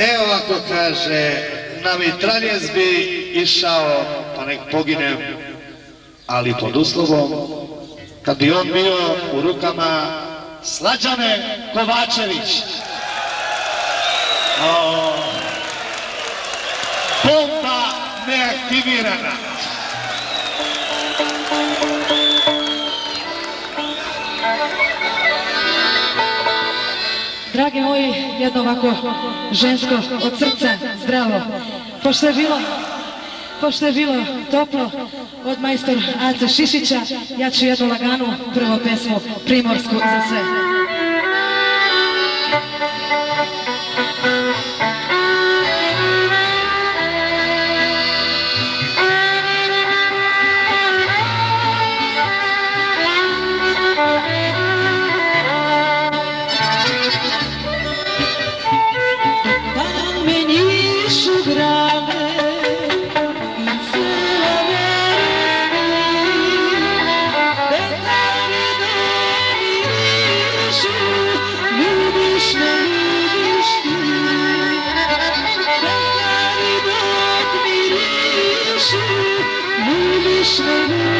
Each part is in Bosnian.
Evo ako kaže, na mitraljez bi išao, pa nek poginem, ali pod uslovom, kad bi on bio u rukama Slađane Kovačević. O, bomba neaktivirana. Dragi moji, jedno ovako žensko od srca, zdravo. Pošto je bilo, pošto je bilo toplo od majstor Ace Šišića, ja ću jednu laganu prvo pesmu Primorsku za sve. Lady.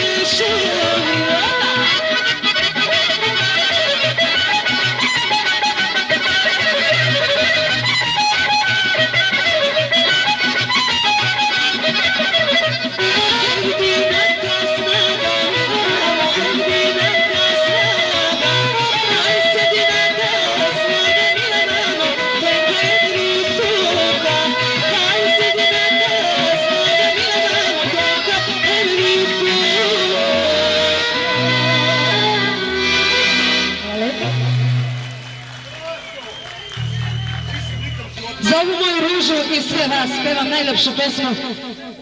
wish you were Za ovu moju ružu i sve vas pevam najlepšu pesmu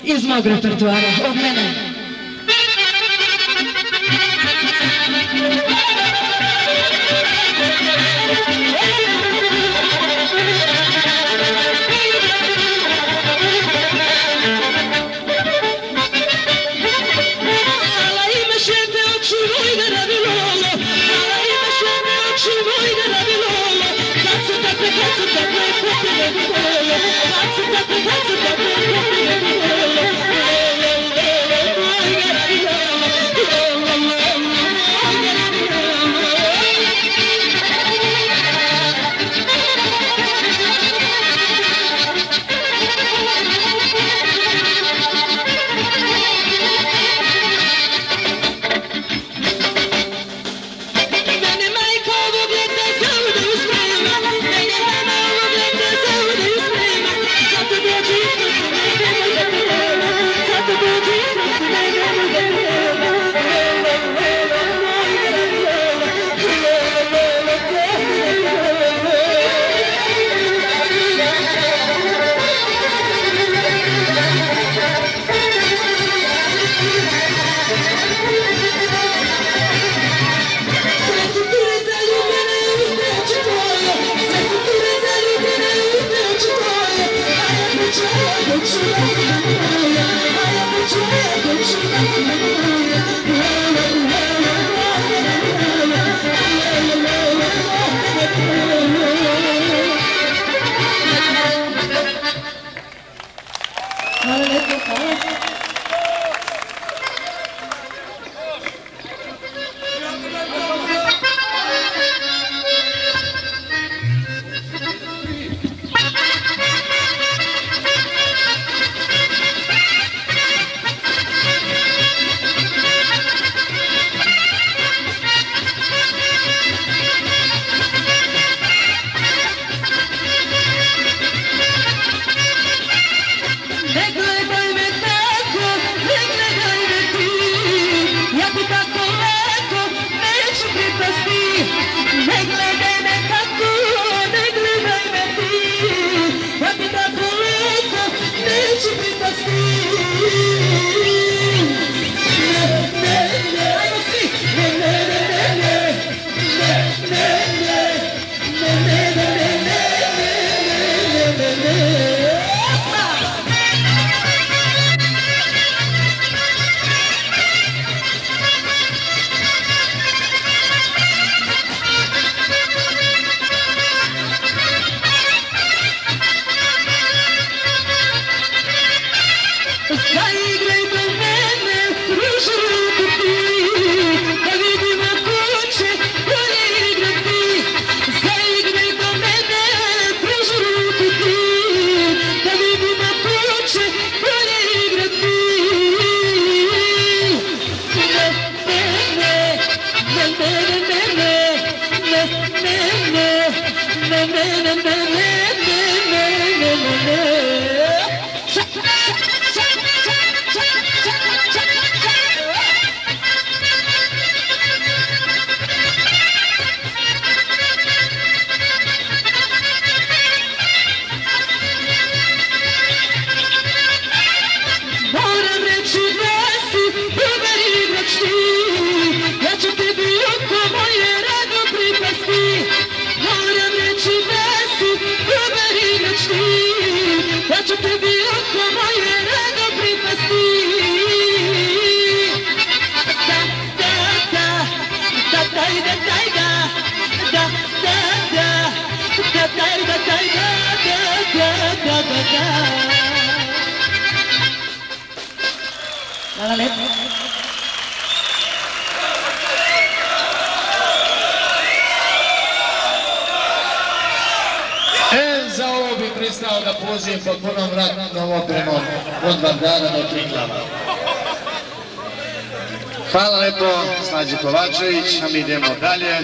iz mog repertoara, od mene. Thank you. Yeah. na poziv po punom vratu da od Vardara do Triglava. Hvala lepo, Slađi Kovačević, a mi idemo dalje.